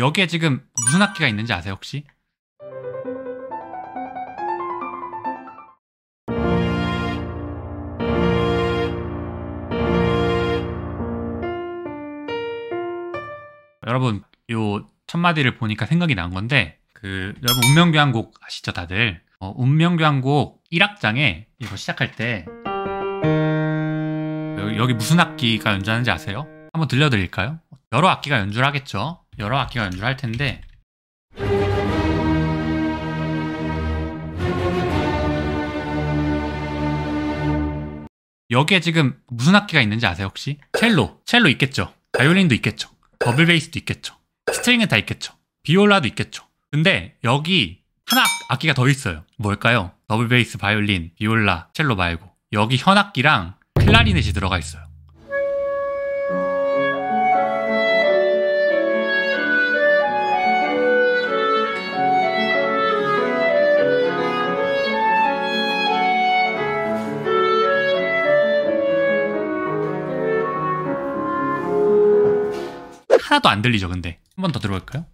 여기에 지금 무슨 악기가 있는지 아세요 혹시? 여러분 요 첫 마디를 보니까 생각이 난 건데 그 여러분 운명교향곡 아시죠 다들? 어, 운명교향곡 1악장에 이거 시작할 때 여기 무슨 악기가 연주하는지 아세요? 한번 들려드릴까요? 여러 악기가 연주를 하겠죠. 여러 악기가 연주를 할 텐데 여기에 지금 무슨 악기가 있는지 아세요 혹시? 첼로, 첼로 있겠죠. 바이올린도 있겠죠. 더블 베이스도 있겠죠. 스트링은 다 있겠죠. 비올라도 있겠죠. 근데 여기 하나 악기가 더 있어요. 뭘까요? 더블 베이스, 바이올린, 비올라, 첼로 말고 여기 현악기랑 클라리넷이 들어가 있어요. 하나도 안 들리죠, 근데. 한 번 더 들어볼까요?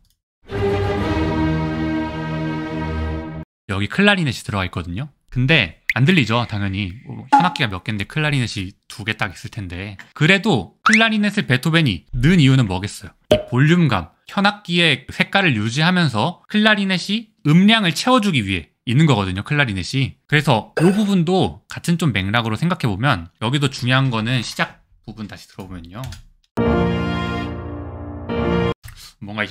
여기 클라리넷이 들어가 있거든요. 근데 안 들리죠, 당연히. 뭐 현악기가 몇 개인데 클라리넷이 두 개 딱 있을 텐데. 그래도 클라리넷을 베토벤이 넣은 이유는 뭐겠어요? 이 볼륨감, 현악기의 색깔을 유지하면서 클라리넷이 음량을 채워주기 위해 있는 거거든요, 클라리넷이. 그래서 이 부분도 같은 좀 맥락으로 생각해보면 여기도 중요한 거는 시작 부분 다시 들어보면요. 뭔가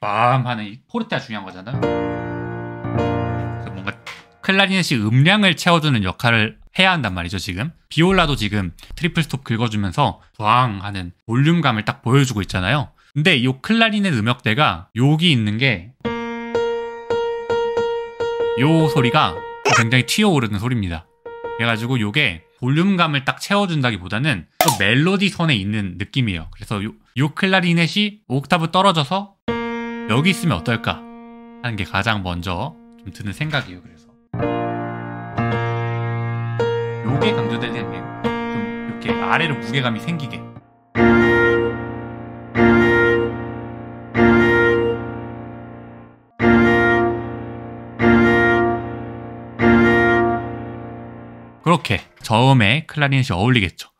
빰 하는 이 포르테가 중요한 거잖아요. 뭔가 클라리넷이 음량을 채워주는 역할을 해야 한단 말이죠, 지금. 비올라도 지금 triple stop 긁어주면서 부앙 하는 볼륨감을 딱 보여주고 있잖아요. 근데 이 클라리넷 음역대가 여기 있는 게 요 소리가 굉장히 튀어오르는 소리입니다. 그래가지고 요게 볼륨감을 딱 채워준다기보다는 또 멜로디 선에 있는 느낌이에요. 그래서 요, 요 클라리넷이 옥타브 떨어져서 여기 있으면 어떨까 하는 게 가장 먼저 좀 드는 생각이에요. 그래서 요게 강조되는 게 좀 이렇게 아래로 무게감이 생기게 그렇게 저음에 클라리넷이 어울리겠죠.